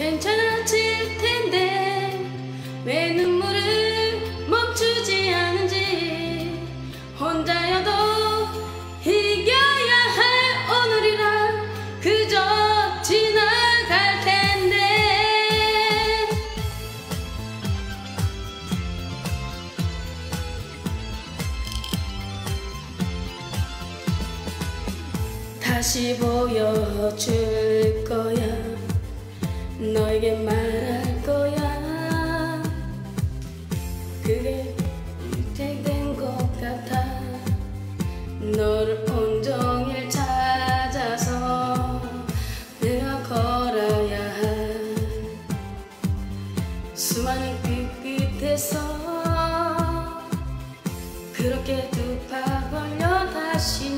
괜찮아질 텐데 왜 눈물을 멈추지 않은지 혼자여도 이겨야 할 오늘이라 그저 지나갈 텐데. 다시 보여줄 거야 너에게 말할 거야. 그게 택된 것 같아. 너를 온종일 찾아서 내가 걸어야 할 수많은 그 끝에서. 그렇게 두파 벌려 다시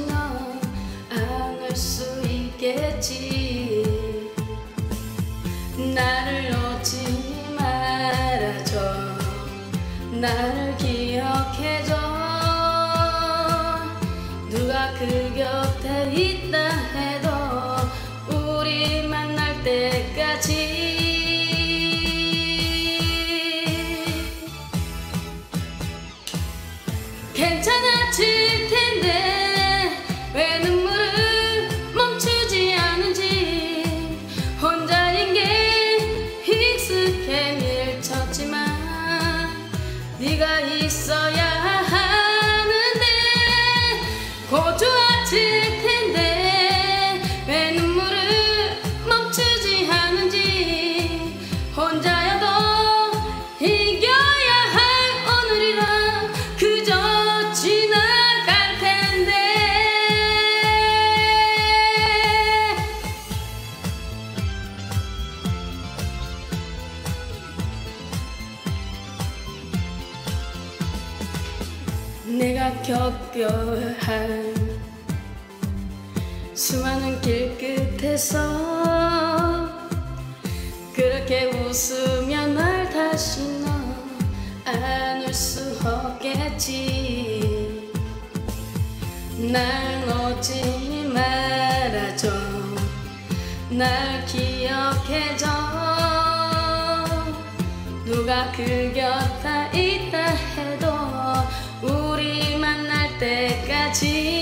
나를 기억해줘. 누가 그 곁에 있다 해도 우리 만날 때까지 혼자여도 이겨야 할 오늘이라 그저 지나갈 텐데. 내가 겪어야 할 수많은 길 끝에서 그렇게 웃으며 날 다시 너 안을 수 없겠지. 날 놓지 말아줘. 날 기억해줘. 누가 그 곁에 있다 해도 우리 만날 때까지